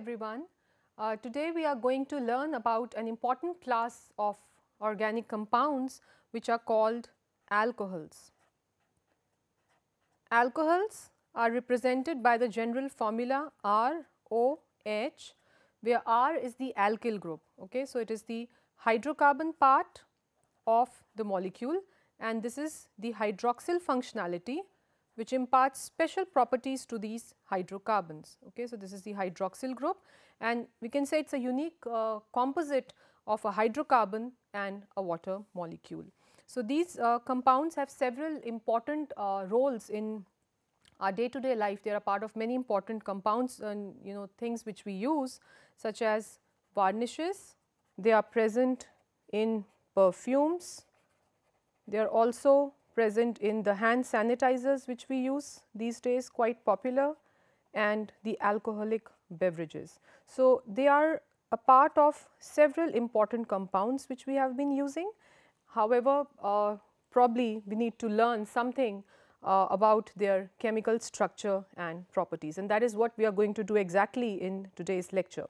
Everyone. Uh, today we are going to learn about an important class of organic compounds which are called alcohols. Alcohols are represented by the general formula R O H where R is the alkyl group. Okay? So, it is the hydrocarbon part of the molecule and this is the hydroxyl functionality which imparts special properties to these hydrocarbons. Okay? So, this is the hydroxyl group and we can say it is a unique uh, composite of a hydrocarbon and a water molecule. So, these uh, compounds have several important uh, roles in our day to day life. They are part of many important compounds and you know things which we use such as varnishes. They are present in perfumes. They are also present in the hand sanitizers which we use these days quite popular and the alcoholic beverages. So, they are a part of several important compounds which we have been using. However, uh, probably we need to learn something uh, about their chemical structure and properties and that is what we are going to do exactly in today's lecture.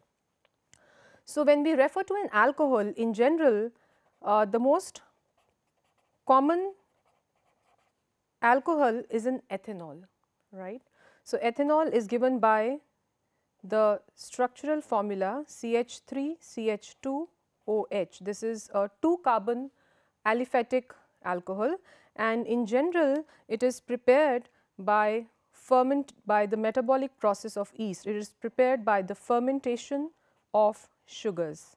So, when we refer to an alcohol in general, uh, the most common alcohol is an ethanol, right. So, ethanol is given by the structural formula CH3 CH2OH. This is a 2 carbon aliphatic alcohol and in general it is prepared by ferment by the metabolic process of yeast. It is prepared by the fermentation of sugars.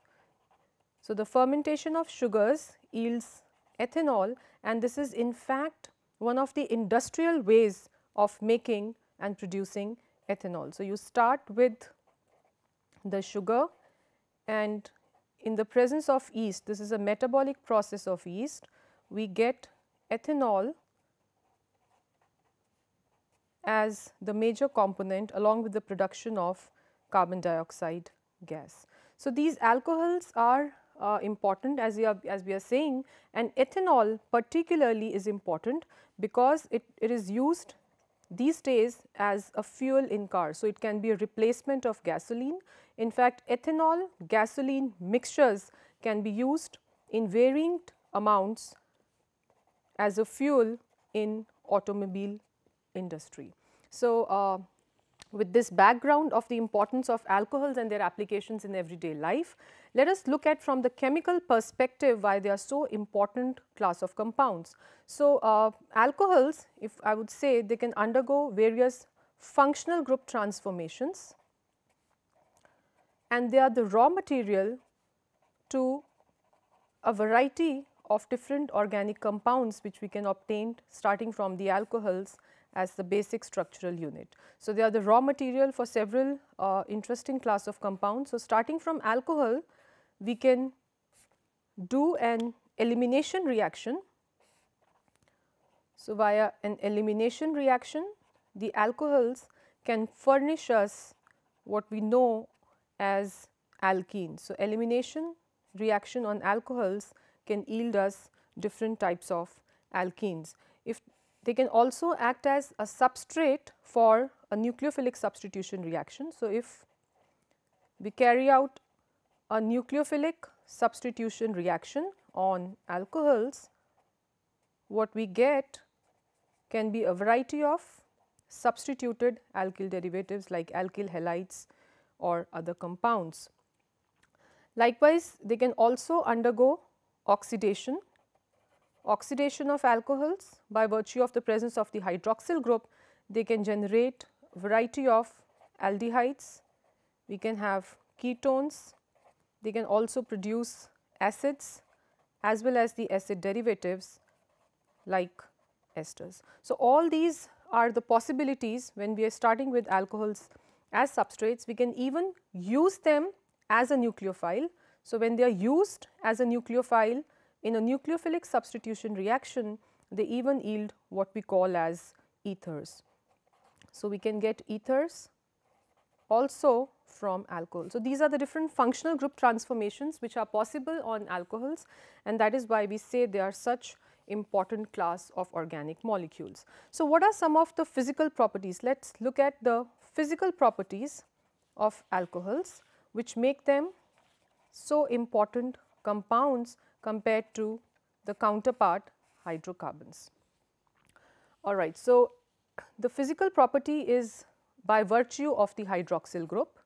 So, the fermentation of sugars yields ethanol and this is in fact one of the industrial ways of making and producing ethanol. So, you start with the sugar and in the presence of yeast, this is a metabolic process of yeast, we get ethanol as the major component along with the production of carbon dioxide gas. So, these alcohols are uh, important as we are as we are saying and ethanol particularly is important because it, it is used these days as a fuel in cars. So, it can be a replacement of gasoline. In fact, ethanol gasoline mixtures can be used in varying amounts as a fuel in automobile industry. So, uh, with this background of the importance of alcohols and their applications in everyday life, let us look at from the chemical perspective why they are so important class of compounds. So, uh, alcohols if I would say they can undergo various functional group transformations and they are the raw material to a variety of different organic compounds which we can obtain starting from the alcohols as the basic structural unit. So, they are the raw material for several uh, interesting class of compounds. So, starting from alcohol we can do an elimination reaction. So, via an elimination reaction the alcohols can furnish us what we know as alkenes. So, elimination reaction on alcohols can yield us different types of alkenes. If they can also act as a substrate for a nucleophilic substitution reaction. So, if we carry out a nucleophilic substitution reaction on alcohols, what we get can be a variety of substituted alkyl derivatives like alkyl halides or other compounds. Likewise, they can also undergo oxidation oxidation of alcohols by virtue of the presence of the hydroxyl group they can generate variety of aldehydes, we can have ketones, they can also produce acids as well as the acid derivatives like esters. So, all these are the possibilities when we are starting with alcohols as substrates, we can even use them as a nucleophile. So, when they are used as a nucleophile, in a nucleophilic substitution reaction, they even yield what we call as ethers. So, we can get ethers also from alcohol. So, these are the different functional group transformations which are possible on alcohols and that is why we say they are such important class of organic molecules. So, what are some of the physical properties? Let us look at the physical properties of alcohols which make them so important compounds compared to the counterpart hydrocarbons. All right. So, the physical property is by virtue of the hydroxyl group.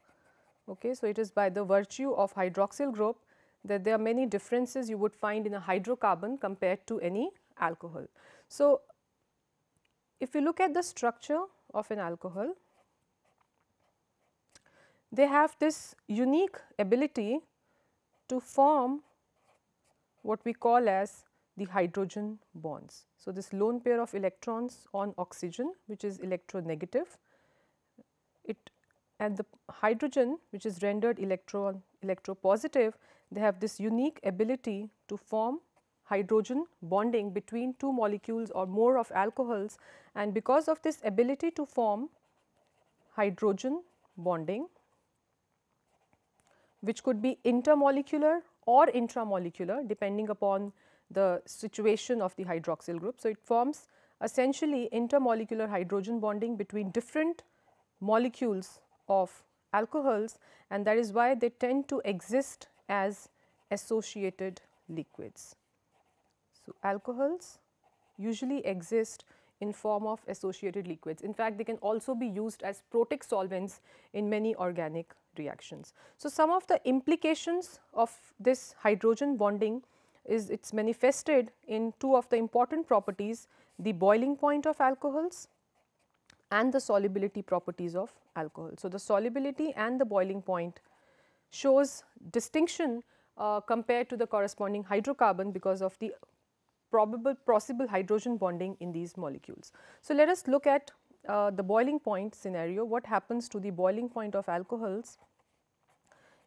Okay. So, it is by the virtue of hydroxyl group that there are many differences you would find in a hydrocarbon compared to any alcohol. So, if you look at the structure of an alcohol, they have this unique ability to form what we call as the hydrogen bonds. So, this lone pair of electrons on oxygen which is electronegative, it and the hydrogen which is rendered electron electropositive, they have this unique ability to form hydrogen bonding between two molecules or more of alcohols and because of this ability to form hydrogen bonding which could be intermolecular or intramolecular depending upon the situation of the hydroxyl group. So, it forms essentially intermolecular hydrogen bonding between different molecules of alcohols and that is why they tend to exist as associated liquids. So, alcohols usually exist in form of associated liquids. In fact, they can also be used as protic solvents in many organic reactions. So, some of the implications of this hydrogen bonding is it is manifested in two of the important properties the boiling point of alcohols and the solubility properties of alcohol. So, the solubility and the boiling point shows distinction uh, compared to the corresponding hydrocarbon because of the probable possible hydrogen bonding in these molecules. So, let us look at uh, the boiling point scenario, what happens to the boiling point of alcohols.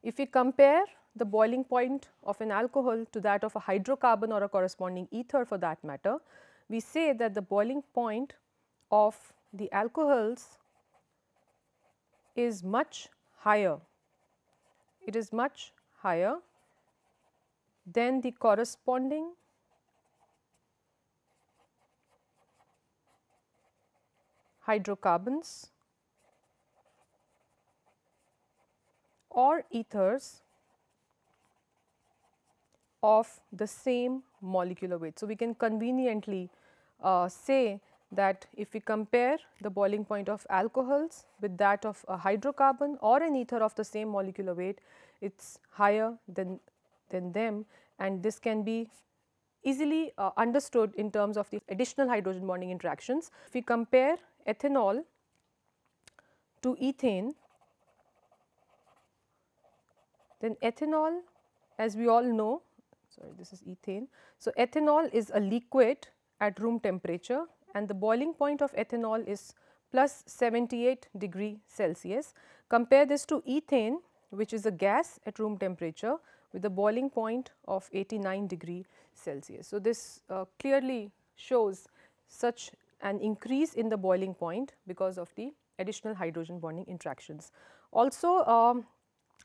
If we compare the boiling point of an alcohol to that of a hydrocarbon or a corresponding ether for that matter, we say that the boiling point of the alcohols is much higher. It is much higher than the corresponding hydrocarbons or ethers of the same molecular weight. So, we can conveniently uh, say that if we compare the boiling point of alcohols with that of a hydrocarbon or an ether of the same molecular weight, it is higher than, than them and this can be easily uh, understood in terms of the additional hydrogen bonding interactions. If we compare ethanol to ethane, then ethanol as we all know sorry this is ethane. So, ethanol is a liquid at room temperature and the boiling point of ethanol is plus 78 degree Celsius. Compare this to ethane which is a gas at room temperature with a boiling point of 89 degree Celsius. So, this uh, clearly shows such an increase in the boiling point because of the additional hydrogen bonding interactions. Also, um,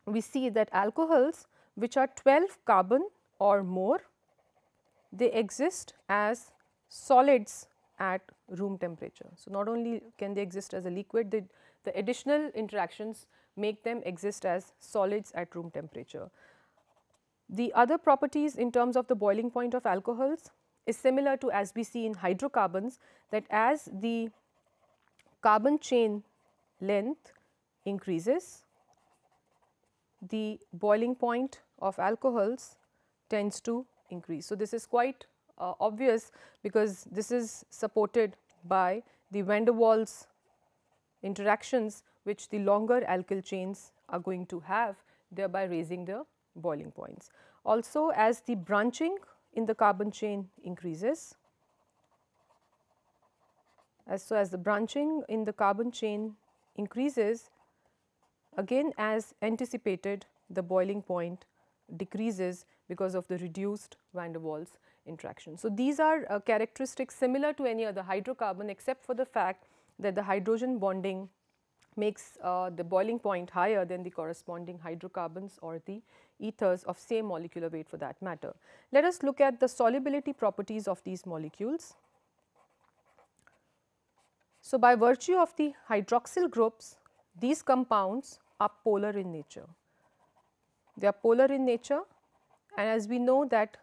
we see that alcohols which are 12 carbon or more, they exist as solids at room temperature. So, not only can they exist as a liquid, the, the additional interactions make them exist as solids at room temperature. The other properties in terms of the boiling point of alcohols is similar to as we see in hydrocarbons that as the carbon chain length increases, the boiling point of alcohols tends to increase. So, this is quite uh, obvious because this is supported by the van der Waals interactions which the longer alkyl chains are going to have thereby raising the boiling points. Also as the branching in the carbon chain increases, as so as the branching in the carbon chain increases again as anticipated the boiling point decreases because of the reduced van der Waals interaction. So, these are uh, characteristics similar to any other hydrocarbon except for the fact that the hydrogen bonding makes uh, the boiling point higher than the corresponding hydrocarbons or the ethers of same molecular weight for that matter. Let us look at the solubility properties of these molecules. So, by virtue of the hydroxyl groups, these compounds are polar in nature. They are polar in nature and as we know that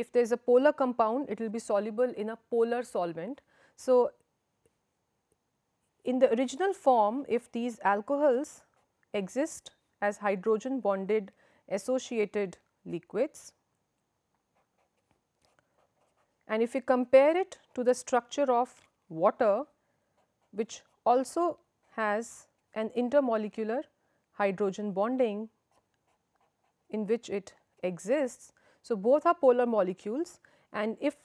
if there is a polar compound it will be soluble in a polar solvent. So, in the original form if these alcohols exist as hydrogen bonded associated liquids and if we compare it to the structure of water which also has an intermolecular hydrogen bonding in which it exists. So, both are polar molecules and if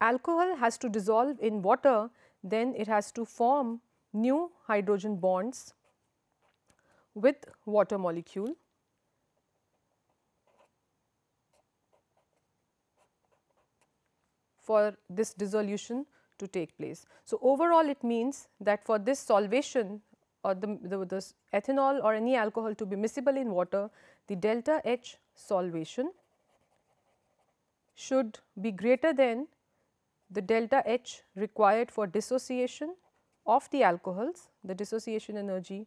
alcohol has to dissolve in water then it has to form new hydrogen bonds with water molecule. for this dissolution to take place. So, overall it means that for this solvation or the, the, the ethanol or any alcohol to be miscible in water, the delta H solvation should be greater than the delta H required for dissociation of the alcohols, the dissociation energy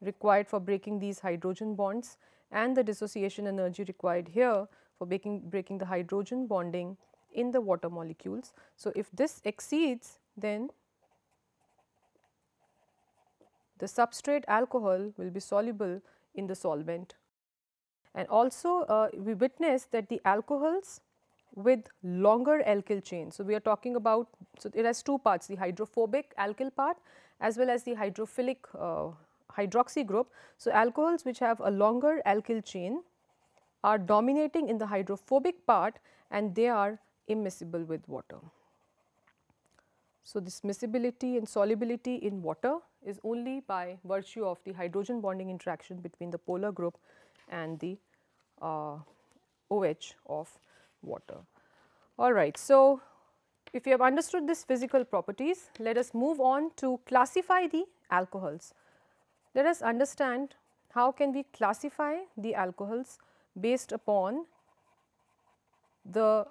required for breaking these hydrogen bonds and the dissociation energy required here for breaking, breaking the hydrogen bonding in the water molecules. So, if this exceeds then the substrate alcohol will be soluble in the solvent. And also uh, we witness that the alcohols with longer alkyl chain. So, we are talking about, so it has two parts the hydrophobic alkyl part as well as the hydrophilic uh, hydroxy group. So, alcohols which have a longer alkyl chain are dominating in the hydrophobic part and they are immiscible with water. So, this miscibility and solubility in water is only by virtue of the hydrogen bonding interaction between the polar group and the uh, OH of water. All right. So, if you have understood these physical properties, let us move on to classify the alcohols. Let us understand how can we classify the alcohols based upon the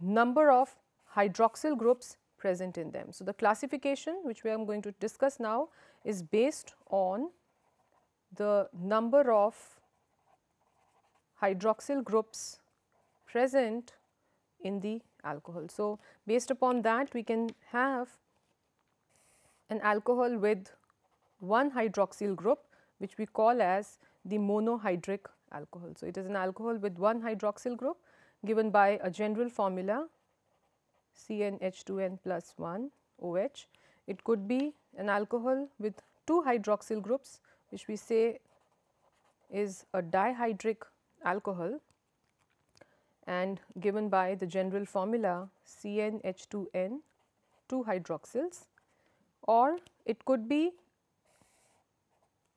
number of hydroxyl groups present in them. So, the classification which we are going to discuss now is based on the number of hydroxyl groups present in the alcohol. So, based upon that we can have an alcohol with one hydroxyl group which we call as the monohydric alcohol. So, it is an alcohol with one hydroxyl group given by a general formula CnH2n plus 1 OH. It could be an alcohol with two hydroxyl groups which we say is a dihydric alcohol and given by the general formula CnH2n 2 hydroxyls or it could be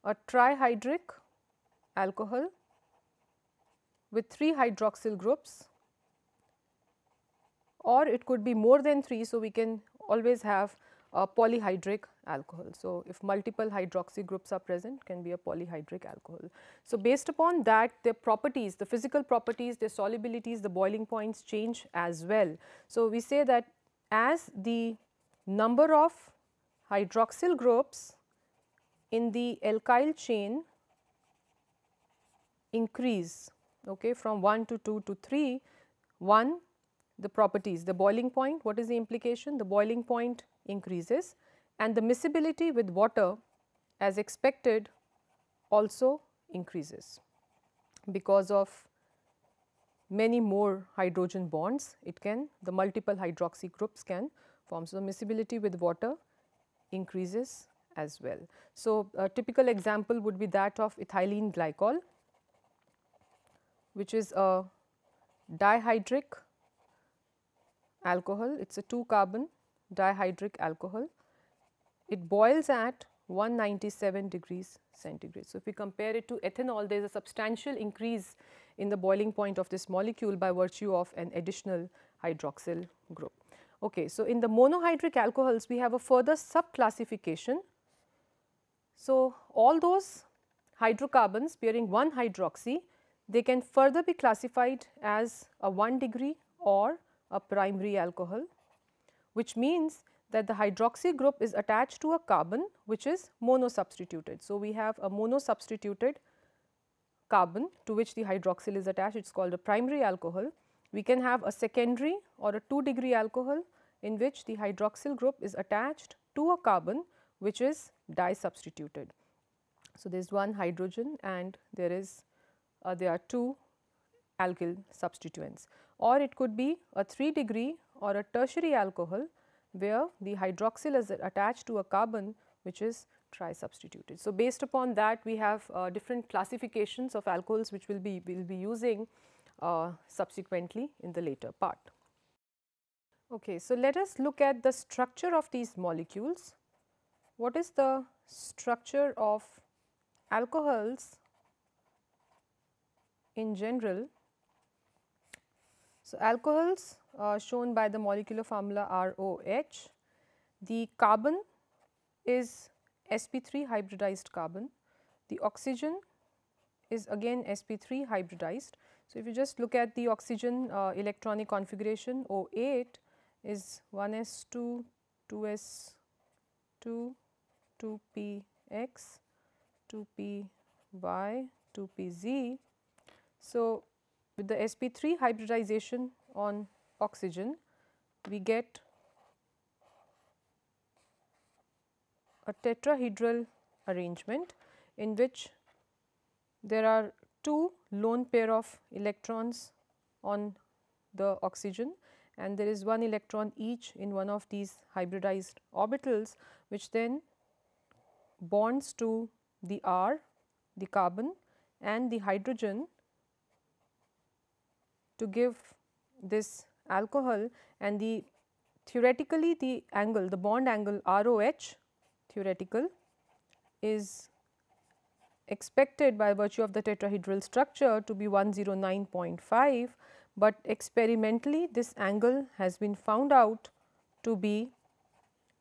a trihydric alcohol with 3 hydroxyl groups or it could be more than 3. So, we can always have a polyhydric alcohol. So, if multiple hydroxy groups are present can be a polyhydric alcohol. So, based upon that their properties, the physical properties, their solubilities, the boiling points change as well. So, we say that as the number of hydroxyl groups in the alkyl chain increase okay, from 1 to 2 to 3, 1 the properties, the boiling point, what is the implication? The boiling point increases and the miscibility with water as expected also increases because of many more hydrogen bonds it can the multiple hydroxy groups can form. So, the miscibility with water increases as well. So, a typical example would be that of ethylene glycol which is a dihydric alcohol, it is a 2 carbon dihydric alcohol. It boils at 197 degrees centigrade. So, if we compare it to ethanol, there is a substantial increase in the boiling point of this molecule by virtue of an additional hydroxyl group. Okay, so, in the monohydric alcohols, we have a further sub classification. So, all those hydrocarbons bearing one hydroxy, they can further be classified as a 1 degree or a primary alcohol, which means that the hydroxy group is attached to a carbon which is monosubstituted. So, we have a monosubstituted carbon to which the hydroxyl is attached it is called a primary alcohol. We can have a secondary or a 2 degree alcohol in which the hydroxyl group is attached to a carbon which is disubstituted. So, there is one hydrogen and there is uh, there are two alkyl substituents or it could be a 3 degree or a tertiary alcohol where the hydroxyl is attached to a carbon which is tri-substituted. So, based upon that we have uh, different classifications of alcohols which will be will be using uh, subsequently in the later part. Okay, so let us look at the structure of these molecules. What is the structure of alcohols in general? So, alcohols uh, shown by the molecular formula ROH. The carbon is sp3 hybridized carbon. The oxygen is again sp3 hybridized. So, if you just look at the oxygen uh, electronic configuration O8 is 1s2, 2s2, 2px, 2py, 2pz. So, with the sp3 hybridization on oxygen, we get a tetrahedral arrangement in which there are two lone pair of electrons on the oxygen and there is one electron each in one of these hybridized orbitals which then bonds to the R, the carbon and the hydrogen to give this alcohol and the theoretically the angle the bond angle ROH theoretical is expected by virtue of the tetrahedral structure to be 109.5, but experimentally this angle has been found out to be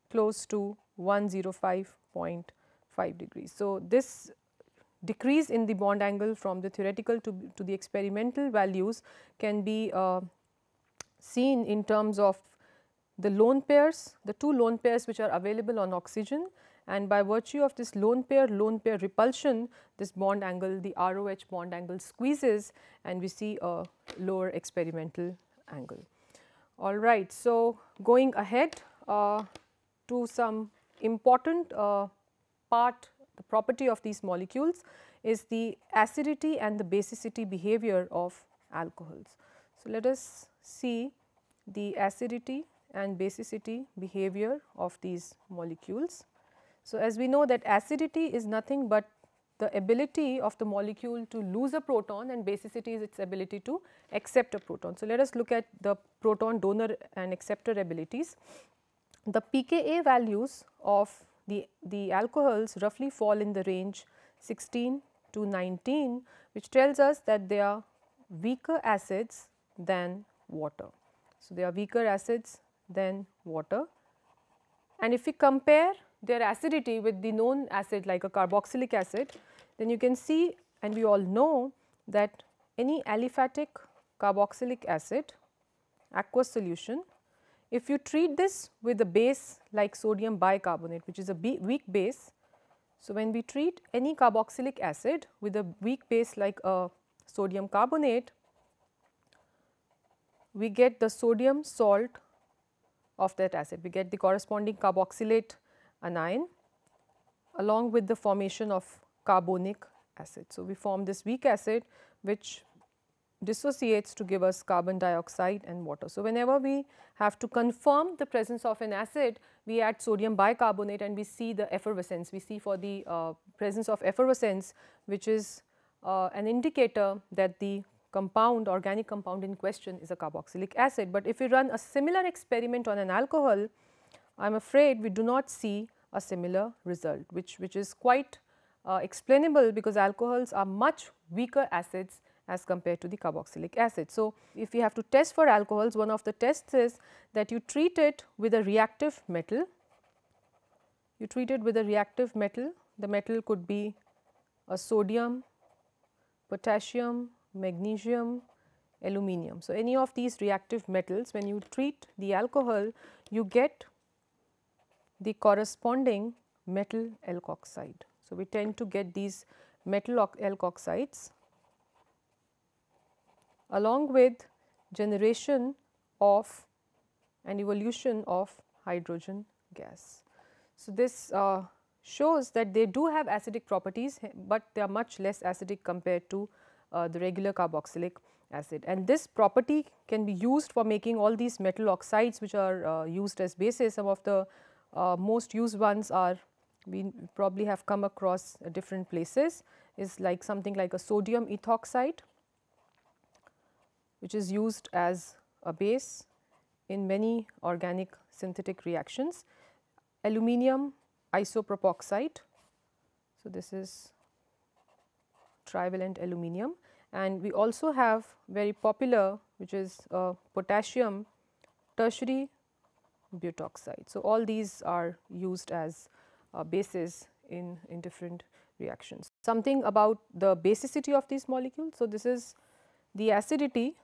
close to 105.5 degrees. So, this decrease in the bond angle from the theoretical to, to the experimental values can be uh, seen in terms of the lone pairs, the two lone pairs which are available on oxygen and by virtue of this lone pair lone pair repulsion this bond angle the ROH bond angle squeezes and we see a lower experimental angle. All right. So, going ahead uh, to some important uh, part the property of these molecules is the acidity and the basicity behavior of alcohols. So, let us see the acidity and basicity behavior of these molecules. So, as we know that acidity is nothing but the ability of the molecule to lose a proton and basicity is its ability to accept a proton. So, let us look at the proton donor and acceptor abilities. The pKa values of the, the alcohols roughly fall in the range 16 to 19 which tells us that they are weaker acids than water. So, they are weaker acids than water and if we compare their acidity with the known acid like a carboxylic acid, then you can see and we all know that any aliphatic carboxylic acid aqueous solution, if you treat this with a base like sodium bicarbonate which is a weak base. So, when we treat any carboxylic acid with a weak base like a sodium carbonate, we get the sodium salt of that acid, we get the corresponding carboxylate anion along with the formation of carbonic acid. So, we form this weak acid which dissociates to give us carbon dioxide and water. So, whenever we have to confirm the presence of an acid, we add sodium bicarbonate and we see the effervescence. We see for the uh, presence of effervescence which is uh, an indicator that the compound organic compound in question is a carboxylic acid. But if we run a similar experiment on an alcohol, I am afraid we do not see a similar result which, which is quite uh, explainable because alcohols are much weaker acids as compared to the carboxylic acid. So, if we have to test for alcohols one of the tests is that you treat it with a reactive metal, you treat it with a reactive metal, the metal could be a sodium, potassium, magnesium, aluminum. So, any of these reactive metals when you treat the alcohol you get the corresponding metal alkoxide. So, we tend to get these metal alkoxides along with generation of and evolution of hydrogen gas. So, this uh, shows that they do have acidic properties, but they are much less acidic compared to uh, the regular carboxylic acid and this property can be used for making all these metal oxides which are uh, used as bases. Some of the uh, most used ones are we probably have come across different places is like something like a sodium ethoxide which is used as a base in many organic synthetic reactions. Aluminium isopropoxide. So, this is trivalent aluminium and we also have very popular which is uh, potassium tertiary butoxide. So, all these are used as uh, bases in, in different reactions. Something about the basicity of these molecules. So, this is the acidity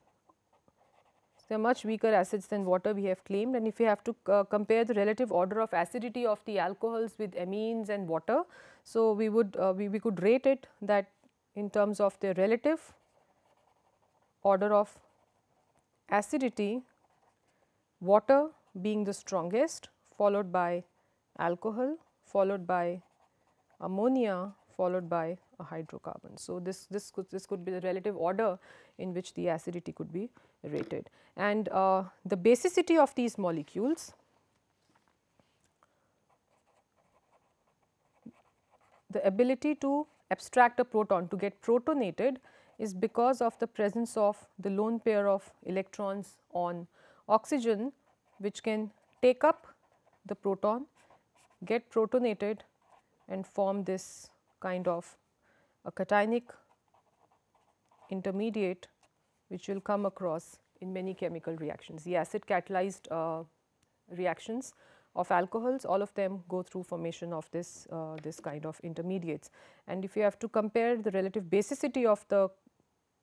they are much weaker acids than water we have claimed and if we have to uh, compare the relative order of acidity of the alcohols with amines and water. So, we would uh, we, we could rate it that in terms of the relative order of acidity water being the strongest followed by alcohol followed by ammonia followed by a hydrocarbon. So, this, this, could, this could be the relative order in which the acidity could be rated. And uh, the basicity of these molecules the ability to abstract a proton to get protonated is because of the presence of the lone pair of electrons on oxygen which can take up the proton, get protonated and form this kind of a cationic intermediate which will come across in many chemical reactions. The acid catalyzed uh, reactions of alcohols all of them go through formation of this uh, this kind of intermediates. And if you have to compare the relative basicity of the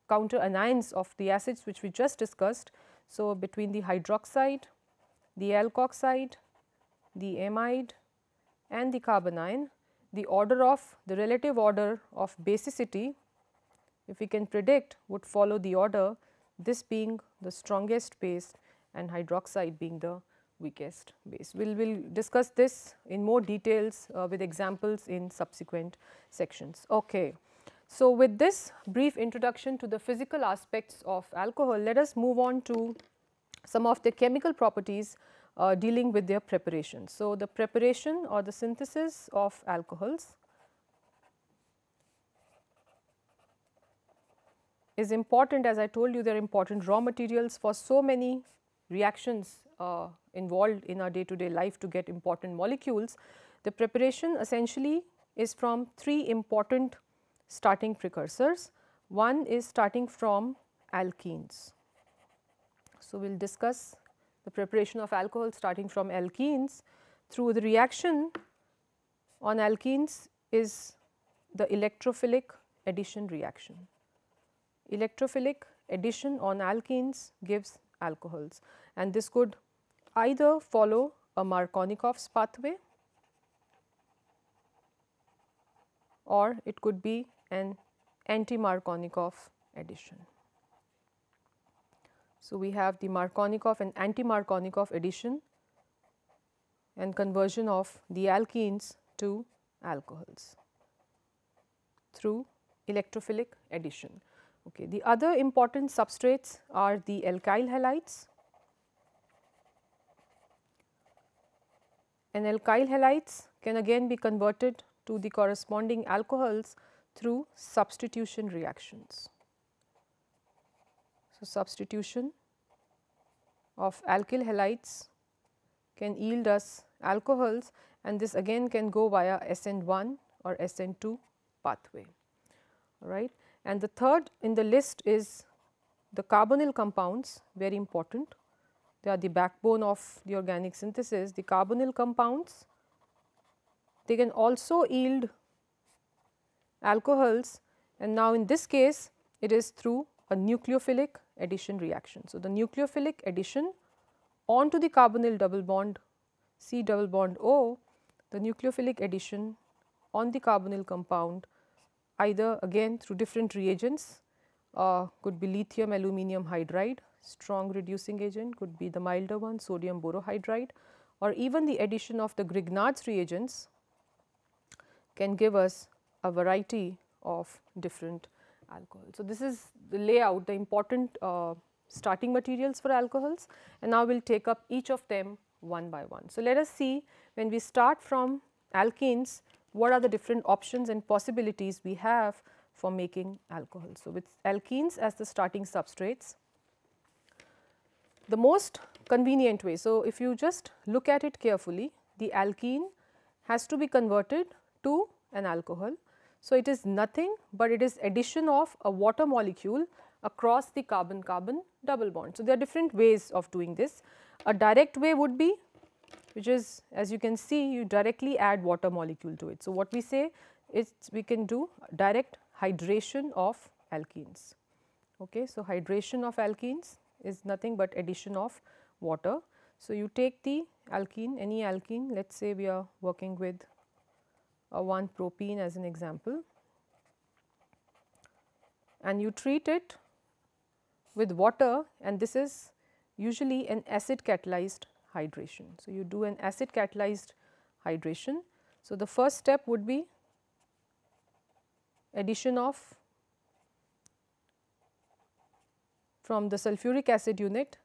counter anions of the acids which we just discussed so between the hydroxide the alkoxide the amide and the carbanion the order of the relative order of basicity if we can predict would follow the order this being the strongest base and hydroxide being the weakest base. We will we'll discuss this in more details uh, with examples in subsequent sections. Okay. So, with this brief introduction to the physical aspects of alcohol, let us move on to some of the chemical properties uh, dealing with their preparation. So, the preparation or the synthesis of alcohols is important as I told you they are important raw materials for so many reactions uh, involved in our day to day life to get important molecules. The preparation essentially is from three important starting precursors. One is starting from alkenes. So, we will discuss the preparation of alcohol starting from alkenes through the reaction on alkenes is the electrophilic addition reaction. Electrophilic addition on alkenes gives alcohols and this could either follow a Markovnikov's pathway or it could be an anti-Markovnikov addition. So, we have the Markovnikov and anti-Markovnikov addition and conversion of the alkenes to alcohols through electrophilic addition. Okay. The other important substrates are the alkyl halides and alkyl halides can again be converted to the corresponding alcohols through substitution reactions. So, substitution of alkyl halides can yield us alcohols and this again can go via SN1 or SN2 pathway. All right. And the third in the list is the carbonyl compounds very important. They are the backbone of the organic synthesis. The carbonyl compounds they can also yield alcohols and now in this case it is through a nucleophilic addition reaction. So, the nucleophilic addition onto the carbonyl double bond C double bond O the nucleophilic addition on the carbonyl compound either again through different reagents uh, could be lithium aluminium hydride strong reducing agent could be the milder one sodium borohydride or even the addition of the Grignard's reagents can give us a variety of different alcohols. So, this is the layout the important uh, starting materials for alcohols and now we will take up each of them one by one. So, let us see when we start from alkenes what are the different options and possibilities we have for making alcohol. So, with alkenes as the starting substrates, the most convenient way. So, if you just look at it carefully, the alkene has to be converted to an alcohol. So, it is nothing but it is addition of a water molecule across the carbon carbon double bond. So, there are different ways of doing this. A direct way would be which is as you can see you directly add water molecule to it. So, what we say is we can do direct hydration of alkenes. Okay. So, hydration of alkenes is nothing but addition of water. So, you take the alkene any alkene let us say we are working with a 1 propene as an example and you treat it with water and this is usually an acid catalyzed hydration. So, you do an acid catalyzed hydration. So, the first step would be addition of from the sulfuric acid unit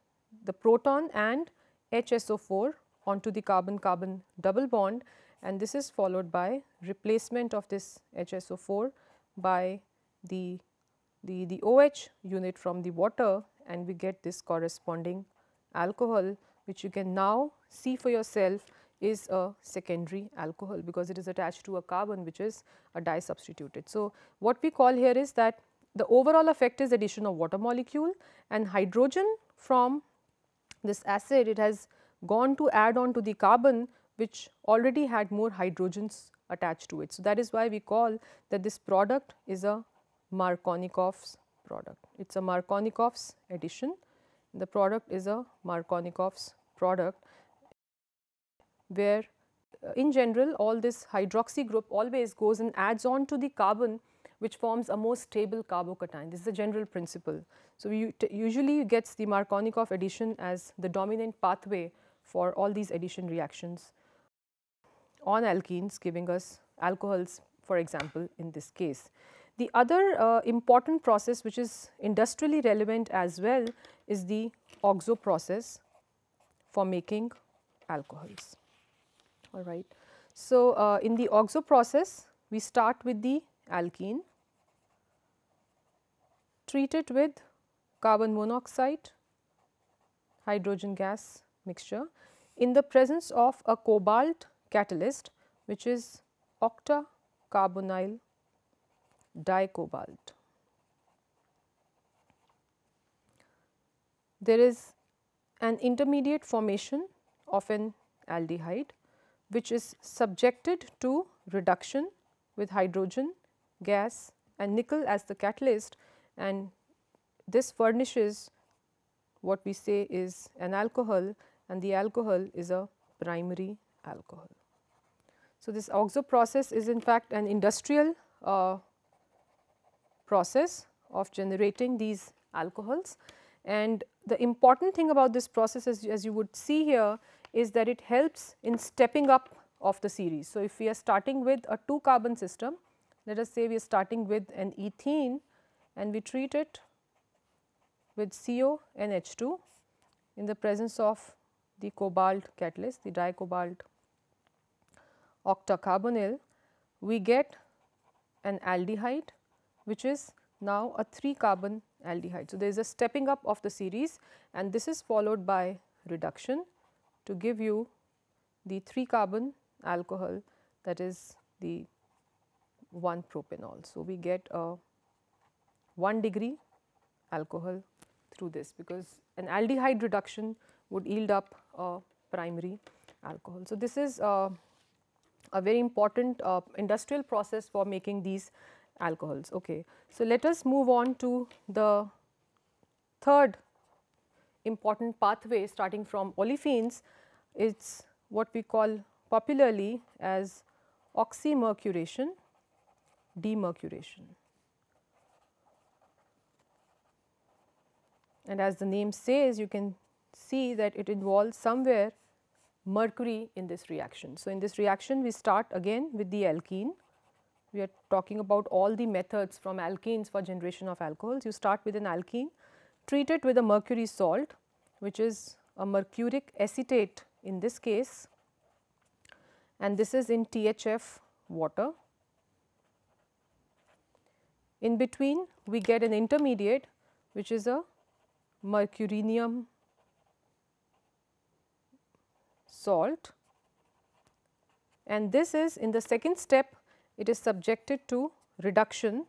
the proton and HSO4 onto the carbon carbon double bond and this is followed by replacement of this HSO4 by the, the, the OH unit from the water and we get this corresponding alcohol which you can now see for yourself is a secondary alcohol because it is attached to a carbon which is a disubstituted. So, what we call here is that the overall effect is addition of water molecule and hydrogen from this acid it has gone to add on to the carbon which already had more hydrogens attached to it. So, that is why we call that this product is a Markovnikov's product. It is a Markovnikov's addition. The product is a Markovnikov's product where uh, in general all this hydroxy group always goes and adds on to the carbon which forms a more stable carbocation. This is the general principle. So, we usually gets the Markovnikov addition as the dominant pathway for all these addition reactions on alkenes giving us alcohols for example in this case. The other uh, important process which is industrially relevant as well is the oxo process for making alcohols all right. So, uh, in the oxo process we start with the alkene, treat it with carbon monoxide hydrogen gas mixture in the presence of a cobalt catalyst which is octacarbonyl dicobalt. There is an intermediate formation of an aldehyde which is subjected to reduction with hydrogen, gas and nickel as the catalyst and this furnishes what we say is an alcohol and the alcohol is a primary alcohol. So, this oxo process is in fact an industrial uh, process of generating these alcohols and the important thing about this process as, as you would see here is that it helps in stepping up of the series. So, if we are starting with a 2 carbon system, let us say we are starting with an ethene and we treat it with CO and H2 in the presence of the cobalt catalyst, the dicobalt octacarbonyl, we get an aldehyde which is now a 3 carbon aldehyde. So, there is a stepping up of the series and this is followed by reduction to give you the 3 carbon alcohol that is the 1 propanol. So, we get a 1 degree alcohol through this because an aldehyde reduction would yield up a primary alcohol. So, this is uh, a very important uh, industrial process for making these alcohols. Okay. So, let us move on to the third important pathway starting from olefins, it is what we call popularly as oxymercuration, demercuration. And as the name says, you can see that it involves somewhere mercury in this reaction. So, in this reaction we start again with the alkene. We are talking about all the methods from alkenes for generation of alcohols. You start with an alkene, treat it with a mercury salt which is a mercuric acetate in this case and this is in THF water. In between we get an intermediate which is a mercurinium salt and this is in the second step it is subjected to reduction.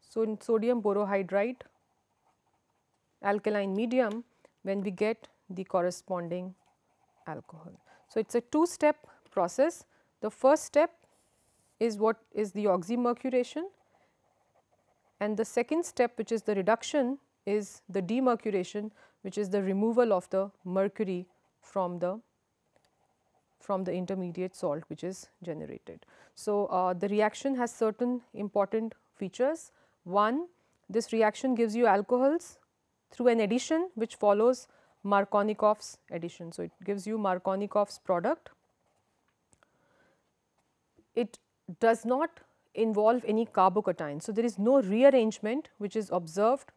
So, in sodium borohydride alkaline medium when we get the corresponding alcohol. So, it is a two step process. The first step is what is the oxymercuration and the second step which is the reduction is the demercuration which is the removal of the mercury from the from the intermediate salt which is generated. So, uh, the reaction has certain important features. One, this reaction gives you alcohols through an addition which follows Markovnikov's addition. So, it gives you Markovnikov's product. It does not involve any carbocation. So, there is no rearrangement which is observed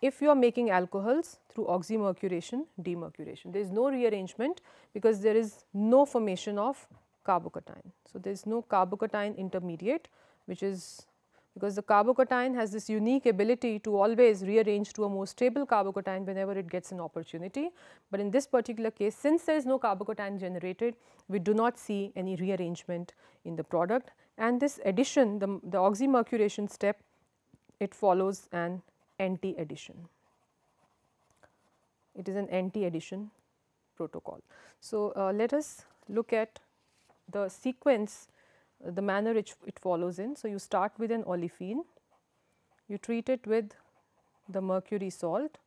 if you are making alcohols through oxymercuration, demercuration. There is no rearrangement because there is no formation of carbocation. So, there is no carbocation intermediate which is because the carbocation has this unique ability to always rearrange to a more stable carbocation whenever it gets an opportunity. But in this particular case since there is no carbocation generated we do not see any rearrangement in the product and this addition the, the oxymercuration step it follows an anti addition. It is an anti addition protocol. So, uh, let us look at the sequence the manner it, it follows in. So, you start with an olefin, you treat it with the mercury salt,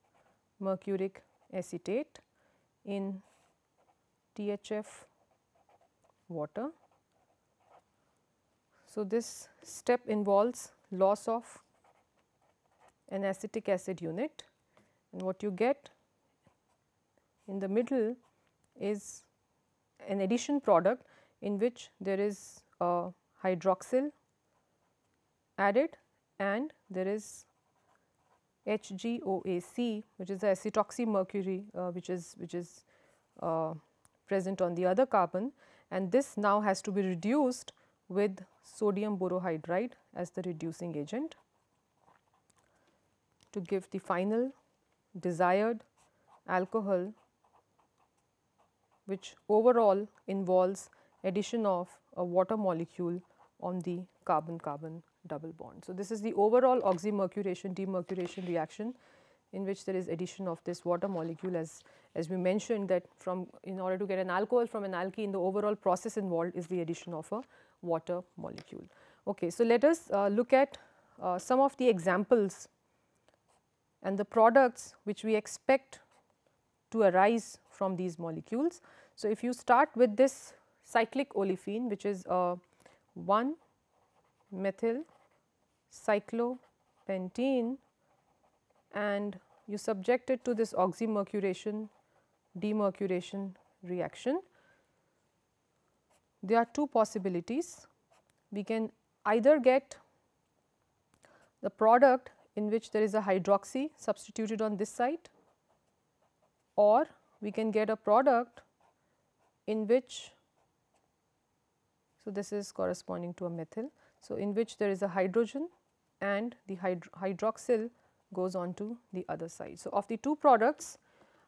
mercuric acetate in THF water. So, this step involves loss of an acetic acid unit and what you get in the middle is an addition product in which there is a hydroxyl added and there is HGOAC which is the acetoxymercury uh, which is which is uh, present on the other carbon. And this now has to be reduced with sodium borohydride as the reducing agent to give the final desired alcohol which overall involves addition of water molecule on the carbon carbon double bond. So, this is the overall oxymercuration demercuration reaction in which there is addition of this water molecule as as we mentioned that from in order to get an alcohol from an alkene the overall process involved is the addition of a water molecule. Okay, so let us uh, look at uh, some of the examples and the products which we expect to arise from these molecules. So, if you start with this cyclic olefin which is a 1 methyl cyclopentene and you subject it to this oxymercuration demercuration reaction. There are two possibilities. We can either get the product in which there is a hydroxy substituted on this side or we can get a product in which so, this is corresponding to a methyl. So, in which there is a hydrogen and the hydro hydroxyl goes on to the other side. So, of the two products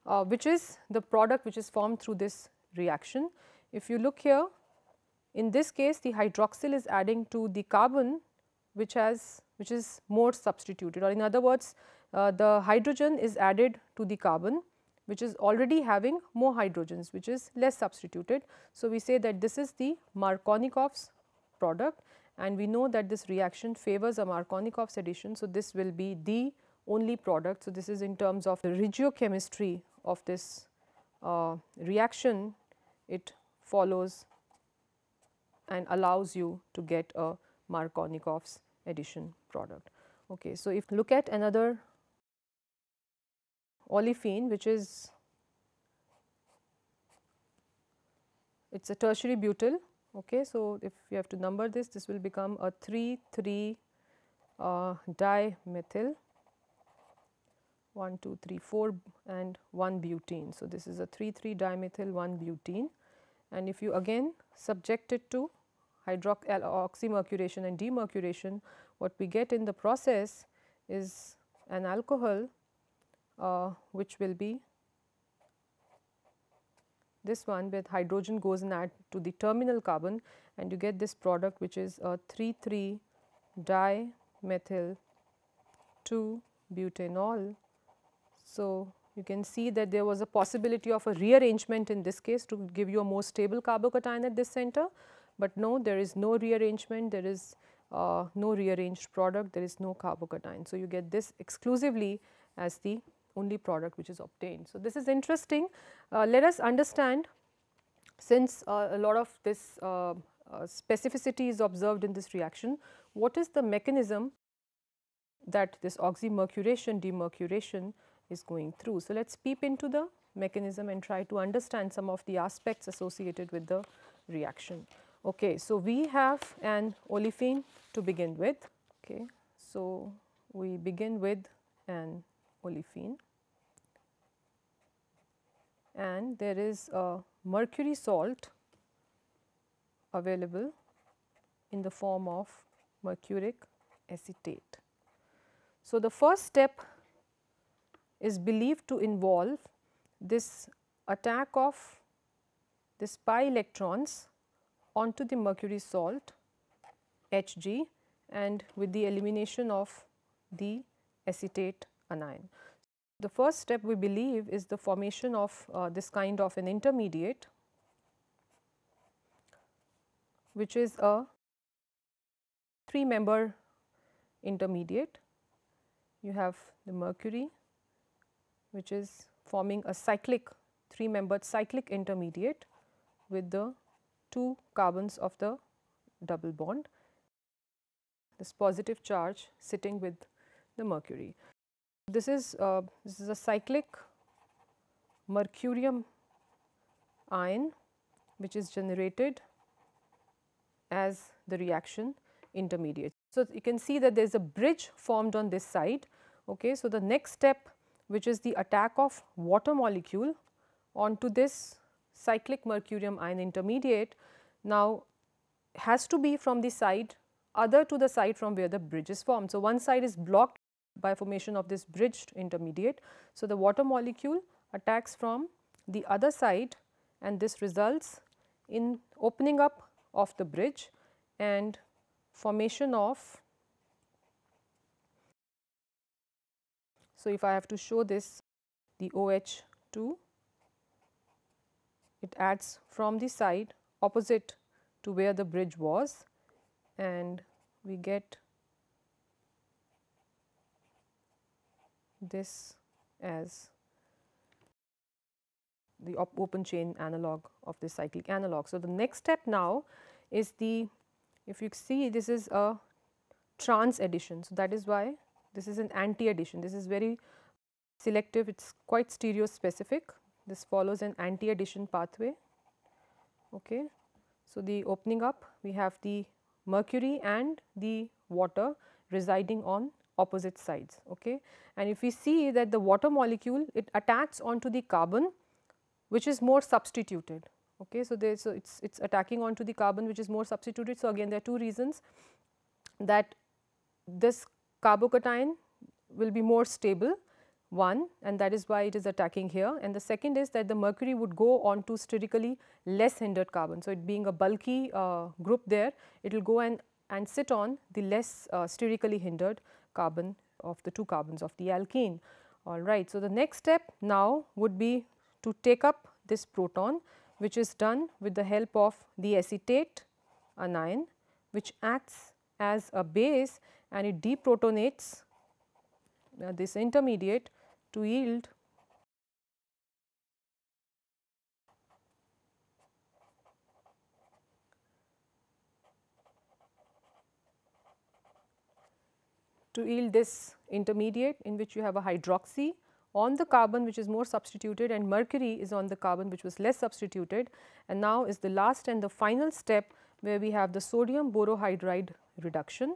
uh, which is the product which is formed through this reaction. If you look here in this case the hydroxyl is adding to the carbon which has which is more substituted or in other words uh, the hydrogen is added to the carbon which is already having more hydrogens which is less substituted. So, we say that this is the Markovnikov's product and we know that this reaction favors a Markovnikov's addition. So, this will be the only product. So, this is in terms of the regiochemistry of this uh, reaction it follows and allows you to get a Markovnikov's addition product. Okay, so if look at another olefin which is it is a tertiary butyl. Okay, so if you have to number this, this will become a 3 3 uh, dimethyl 1 2 3 4 and 1 butene. So, this is a 3 3 dimethyl 1 butene and if you again subject it to hydroxymercuration and demercuration, what we get in the process is an alcohol uh, which will be this one with hydrogen goes and add to the terminal carbon and you get this product which is a 3 3 dimethyl 2 butanol. So, you can see that there was a possibility of a rearrangement in this case to give you a more stable carbocation at this center, but no there is no rearrangement, there is uh, no rearranged product, there is no carbocation. So, you get this exclusively as the only product which is obtained. So, this is interesting. Uh, let us understand since uh, a lot of this uh, uh, specificity is observed in this reaction, what is the mechanism that this oxymercuration demercuration is going through. So, let us peep into the mechanism and try to understand some of the aspects associated with the reaction. Okay, so we have an olefin to begin with. Okay, so we begin with an olefin and there is a mercury salt available in the form of mercuric acetate. So, the first step is believed to involve this attack of this pi electrons onto the mercury salt Hg and with the elimination of the acetate anion. The first step we believe is the formation of uh, this kind of an intermediate which is a 3 member intermediate. You have the mercury which is forming a cyclic 3 membered cyclic intermediate with the two carbons of the double bond, this positive charge sitting with the mercury. This is uh, this is a cyclic mercurium ion which is generated as the reaction intermediate. So, you can see that there is a bridge formed on this side. Okay. So, the next step which is the attack of water molecule onto this cyclic mercurium ion intermediate now has to be from the side other to the side from where the bridge is formed. So, one side is blocked by formation of this bridged intermediate. So, the water molecule attacks from the other side and this results in opening up of the bridge and formation of So, if I have to show this the OH 2 it adds from the side opposite to where the bridge was and we get this as the op open chain analog of the cyclic analog. So, the next step now is the if you see this is a trans addition. So, that is why this is an anti addition this is very selective it is quite stereo specific this follows an anti addition pathway. Okay. So, the opening up we have the mercury and the water residing on opposite sides. Okay. And if we see that the water molecule it attacks onto the carbon which is more substituted. Okay. So, there so it's it's attacking onto the carbon which is more substituted. So, again there are two reasons that this carbocation will be more stable one and that is why it is attacking here and the second is that the mercury would go on to sterically less hindered carbon. So, it being a bulky uh, group there it will go and, and sit on the less uh, sterically hindered carbon of the two carbons of the alkene. Alright. So, the next step now would be to take up this proton which is done with the help of the acetate anion which acts as a base and it deprotonates uh, this intermediate to yield to yield this intermediate in which you have a hydroxy on the carbon which is more substituted and mercury is on the carbon which was less substituted and now is the last and the final step where we have the sodium borohydride reduction.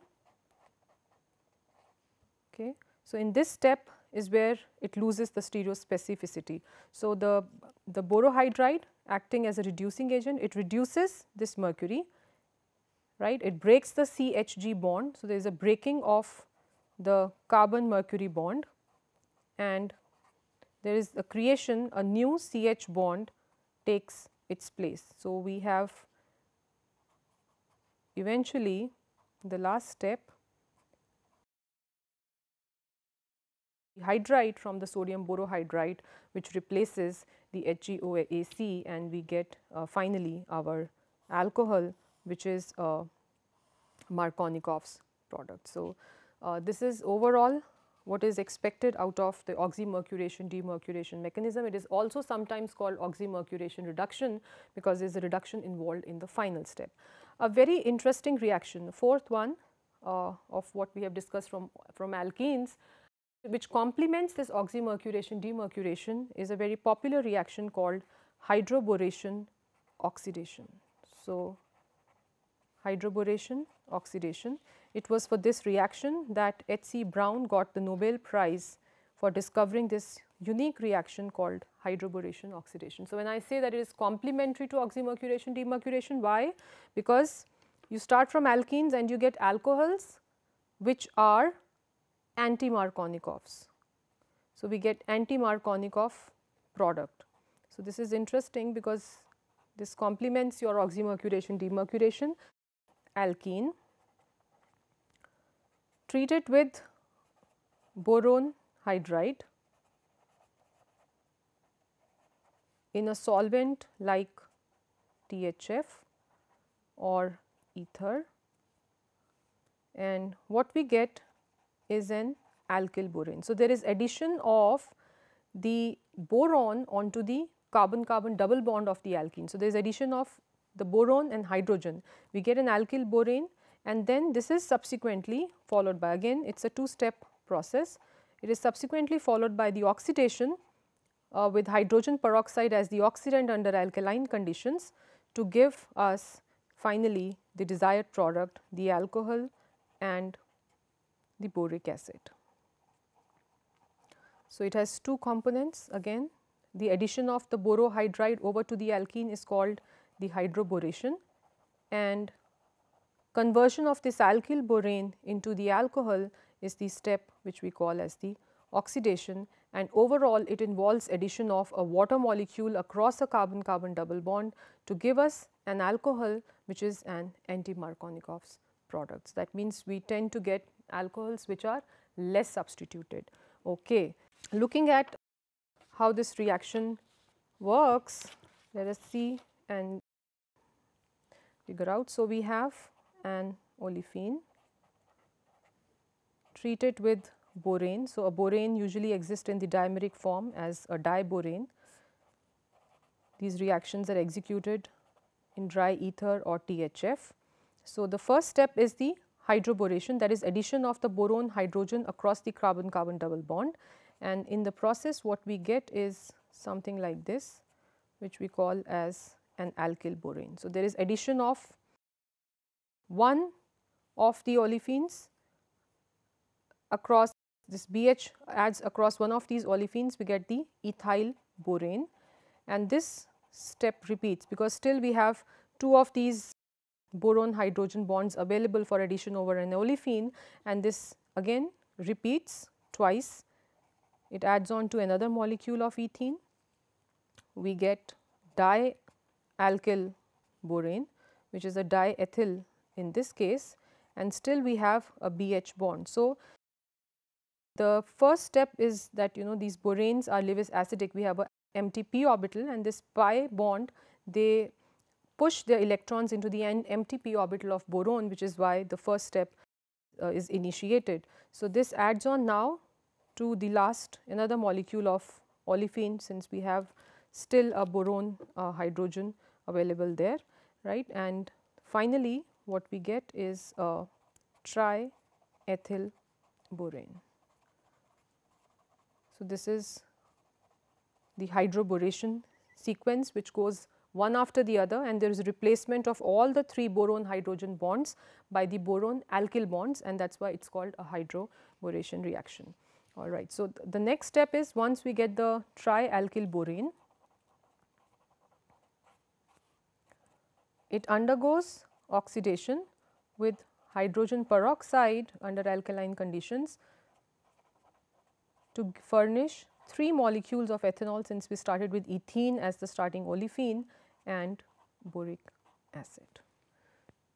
Okay. So, in this step is where it loses the stereospecificity. So, the, the borohydride acting as a reducing agent, it reduces this mercury, right, it breaks the CHG bond. So, there is a breaking of the carbon mercury bond and there is a creation a new CH bond takes its place. So, we have eventually the last step hydride from the sodium borohydride which replaces the HgOAC and we get uh, finally our alcohol which is uh, Markovnikov's product. So, uh, this is overall what is expected out of the oxymercuration demercuration mechanism. It is also sometimes called oxymercuration reduction because there is a reduction involved in the final step. A very interesting reaction, the fourth one uh, of what we have discussed from, from alkenes which complements this oxymercuration demercuration is a very popular reaction called hydroboration oxidation. So, hydroboration oxidation. It was for this reaction that H.C. Brown got the Nobel Prize for discovering this unique reaction called hydroboration oxidation. So, when I say that it is complementary to oxymercuration demercuration, why? Because you start from alkenes and you get alcohols which are anti-Markovnikovs. So, we get anti-Markovnikov product. So, this is interesting because this complements your oxymercuration demercuration alkene treat it with boron hydride in a solvent like THF or ether and what we get is an alkyl borane. So, there is addition of the boron onto the carbon carbon double bond of the alkene. So, there is addition of the boron and hydrogen. We get an alkyl borane and then this is subsequently followed by again it is a two step process. It is subsequently followed by the oxidation uh, with hydrogen peroxide as the oxidant under alkaline conditions to give us finally the desired product the alcohol and the boric acid. So, it has two components again the addition of the borohydride over to the alkene is called the hydroboration and conversion of this alkyl borane into the alcohol is the step which we call as the oxidation and overall it involves addition of a water molecule across a carbon carbon double bond to give us an alcohol which is an anti-Markovnikov's products. That means, we tend to get alcohols which are less substituted. Okay. Looking at how this reaction works, let us see and figure out. So, we have an olefin treated with borane. So, a borane usually exists in the dimeric form as a diborane. These reactions are executed in dry ether or THF. So, the first step is the hydroboration that is addition of the boron hydrogen across the carbon carbon double bond and in the process what we get is something like this which we call as an alkyl borane. So, there is addition of one of the olefins across this BH adds across one of these olefins we get the ethyl borane and this step repeats because still we have two of these boron hydrogen bonds available for addition over an olefin and this again repeats twice. It adds on to another molecule of ethene. We get dialkyl borane which is a diethyl in this case and still we have a BH bond. So, the first step is that you know these boranes are Lewis acidic we have a empty p orbital and this pi bond they push the electrons into the empty p orbital of boron which is why the first step uh, is initiated. So, this adds on now to the last another molecule of olefin since we have still a boron uh, hydrogen available there right and finally what we get is a triethyl borane. So, this is the hydroboration sequence which goes one after the other and there is replacement of all the three boron hydrogen bonds by the boron alkyl bonds and that is why it is called a hydroboration reaction. Alright, so th the next step is once we get the trialkyl borane, it undergoes oxidation with hydrogen peroxide under alkaline conditions to furnish 3 molecules of ethanol since we started with ethene as the starting olefin and boric acid.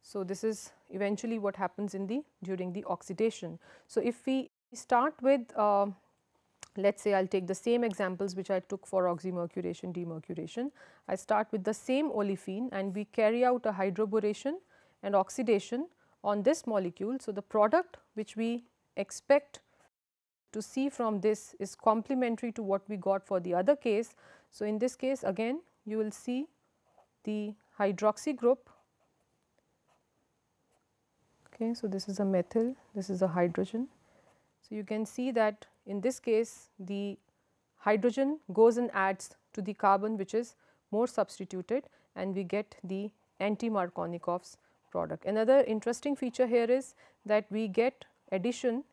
So, this is eventually what happens in the during the oxidation. So, if we start with uh, let us say I will take the same examples which I took for oxymercuration demercuration. I start with the same olefin and we carry out a hydroboration and oxidation on this molecule. So, the product which we expect to see from this is complementary to what we got for the other case. So, in this case again you will see the hydroxy group. Okay, so, this is a methyl, this is a hydrogen. So, you can see that in this case the hydrogen goes and adds to the carbon which is more substituted and we get the anti-Markovnikov's product. Another interesting feature here is that we get addition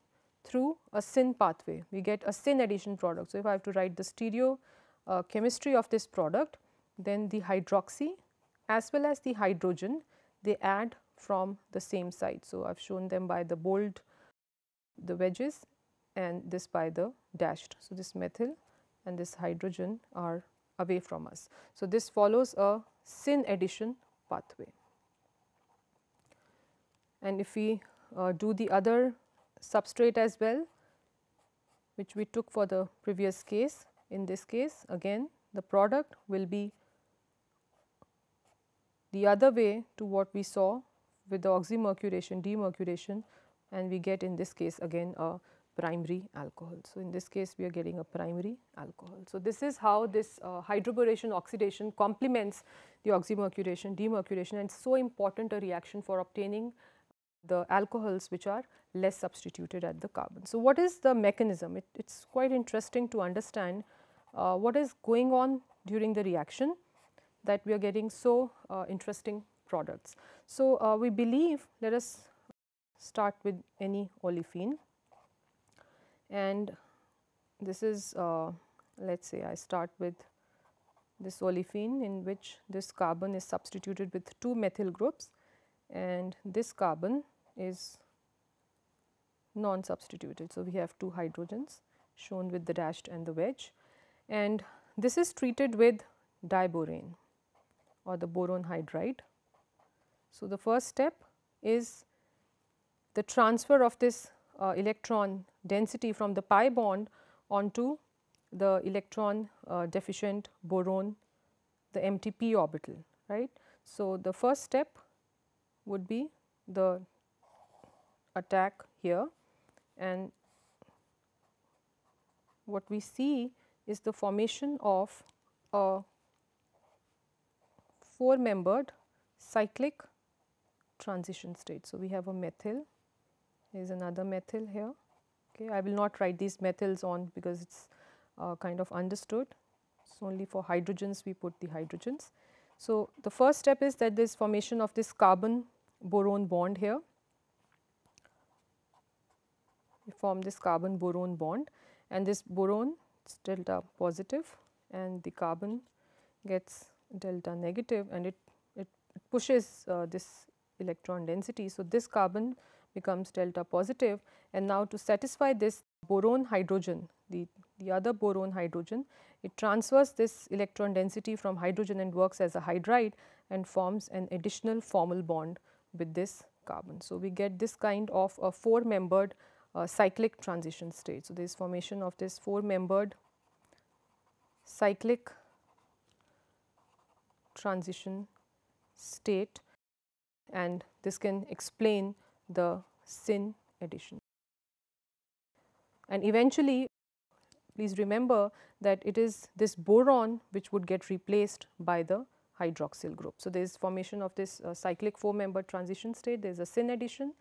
through a syn pathway, we get a syn addition product. So, if I have to write the stereo uh, chemistry of this product, then the hydroxy as well as the hydrogen they add from the same side. So, I have shown them by the bold the wedges and this by the dashed. So, this methyl and this hydrogen are away from us. So, this follows a syn addition pathway. And if we uh, do the other substrate as well which we took for the previous case, in this case again the product will be the other way to what we saw with the oxymercuration demercuration and we get in this case again a primary alcohol. So, in this case we are getting a primary alcohol. So, this is how this uh, hydroboration oxidation complements the oxymercuration demercuration and so important a reaction for obtaining the alcohols which are less substituted at the carbon. So, what is the mechanism? It is quite interesting to understand uh, what is going on during the reaction that we are getting so uh, interesting products. So, uh, we believe let us start with any olefin and this is uh, let us say I start with this olefin in which this carbon is substituted with two methyl groups and this carbon is non substituted. So, we have two hydrogens shown with the dashed and the wedge and this is treated with diborane or the boron hydride. So, the first step is the transfer of this uh, electron density from the pi bond onto the electron uh, deficient boron the empty p orbital right. So, the first step would be the attack here and what we see is the formation of a four membered cyclic transition state. So, we have a methyl is another methyl here. Okay. I will not write these methyls on because it is uh, kind of understood. So, only for hydrogens we put the hydrogens. So, the first step is that this formation of this carbon boron bond here. Form this carbon boron bond and this boron is delta positive and the carbon gets delta negative and it, it, pushes uh, this electron density. So, this carbon becomes delta positive and now to satisfy this boron hydrogen the, the other boron hydrogen it transfers this electron density from hydrogen and works as a hydride and forms an additional formal bond with this carbon. So, we get this kind of a 4 membered uh, cyclic transition state. So, there is formation of this 4 membered cyclic transition state and this can explain the syn addition. And eventually please remember that it is this boron which would get replaced by the hydroxyl group. So, there is formation of this uh, cyclic 4 member transition state, there is a syn addition.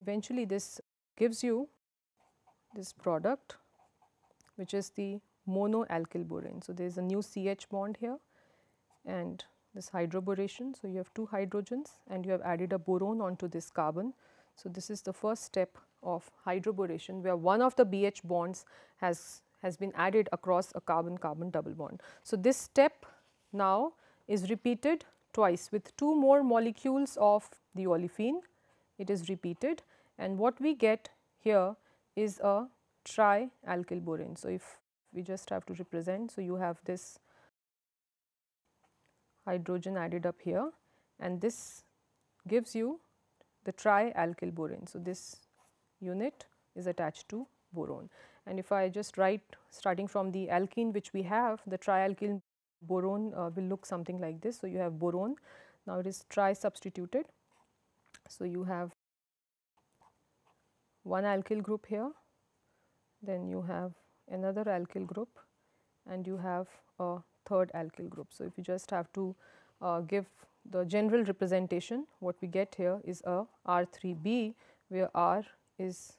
Eventually this gives you this product which is the monoalkyl borane. So, there is a new CH bond here and this hydroboration. So, you have two hydrogens and you have added a boron onto this carbon. So, this is the first step of hydroboration where one of the BH bonds has, has been added across a carbon carbon double bond. So, this step now is repeated twice with two more molecules of the olefin it is repeated and what we get here is a trialkyl borane. So, if we just have to represent. So, you have this hydrogen added up here and this gives you the trialkyl borane. So, this unit is attached to boron and if I just write starting from the alkene which we have the trialkyl boron uh, will look something like this. So, you have boron now it is tri substituted. So, you have one alkyl group here then you have another alkyl group and you have a third alkyl group. So, if you just have to uh, give the general representation what we get here is a R3B where R is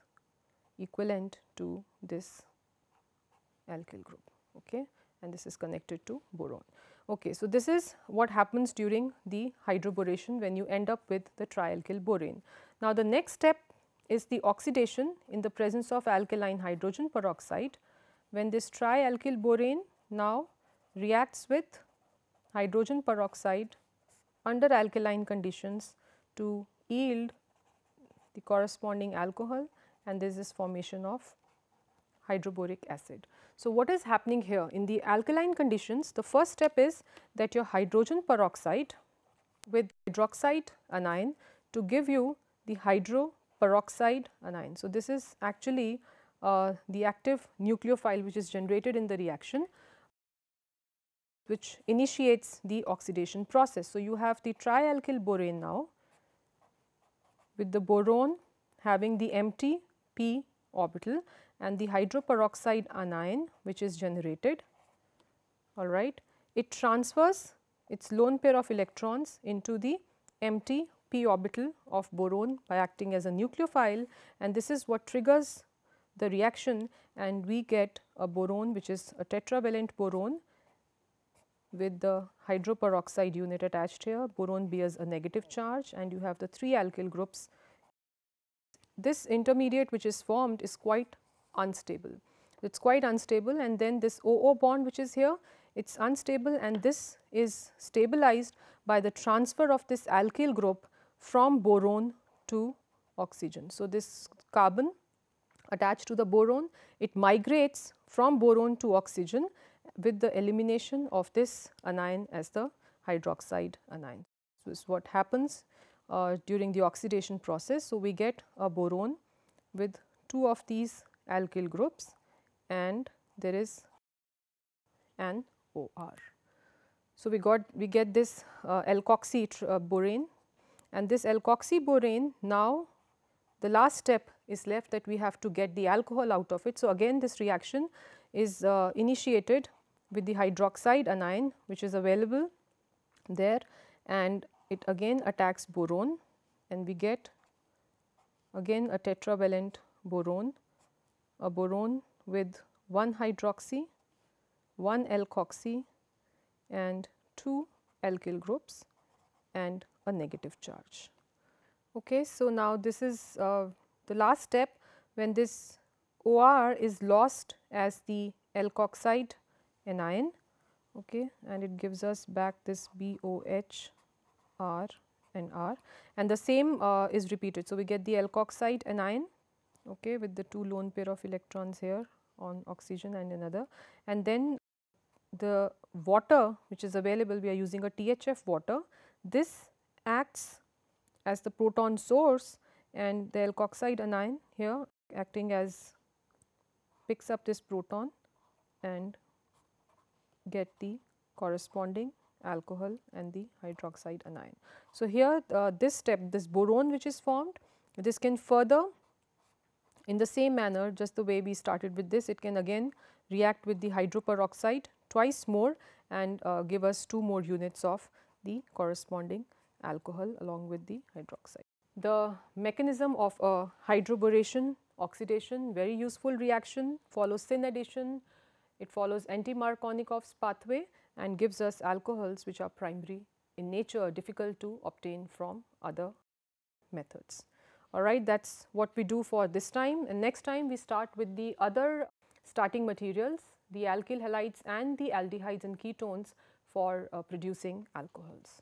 equivalent to this alkyl group okay and this is connected to boron. Okay, so this is what happens during the hydroboration when you end up with the trialkyl borane. Now the next step is the oxidation in the presence of alkaline hydrogen peroxide when this trialkyl borane now reacts with hydrogen peroxide under alkaline conditions to yield the corresponding alcohol and there is this formation of hydroboric acid. So, what is happening here in the alkaline conditions the first step is that your hydrogen peroxide with hydroxide anion to give you the hydro peroxide anion. So, this is actually uh, the active nucleophile which is generated in the reaction which initiates the oxidation process. So, you have the trialkyl borane now with the boron having the empty p orbital and the hydroperoxide anion which is generated all right. It transfers its lone pair of electrons into the empty orbital of boron by acting as a nucleophile and this is what triggers the reaction and we get a boron which is a tetravalent boron with the hydroperoxide unit attached here. Boron bears a negative charge and you have the 3 alkyl groups. This intermediate which is formed is quite unstable. It is quite unstable and then this OO bond which is here it is unstable and this is stabilized by the transfer of this alkyl group from boron to oxygen. So, this carbon attached to the boron it migrates from boron to oxygen with the elimination of this anion as the hydroxide anion. So, this is what happens uh, during the oxidation process. So, we get a boron with two of these alkyl groups and there is an OR. So, we got we get this uh, alkoxy uh, borane and this alkoxy borane now the last step is left that we have to get the alcohol out of it. So, again this reaction is uh, initiated with the hydroxide anion which is available there and it again attacks boron and we get again a tetravalent boron, a boron with 1 hydroxy, 1 alkoxy and 2 alkyl groups and a negative charge. Okay, so, now this is uh, the last step when this OR is lost as the alkoxide anion okay, and it gives us back this BOH R and R and the same uh, is repeated. So, we get the alkoxide anion okay, with the two lone pair of electrons here on oxygen and another and then the water which is available we are using a THF water this acts as the proton source and the alkoxide anion here acting as picks up this proton and get the corresponding alcohol and the hydroxide anion. So, here uh, this step this boron which is formed this can further in the same manner just the way we started with this it can again react with the hydroperoxide twice more and uh, give us 2 more units of the corresponding alcohol along with the hydroxide. The mechanism of a hydroboration oxidation, very useful reaction, follows syn addition, it follows anti-Markovnikov's pathway and gives us alcohols which are primary in nature difficult to obtain from other methods. Alright, that is what we do for this time and next time we start with the other starting materials, the alkyl halides and the aldehydes and ketones for uh, producing alcohols.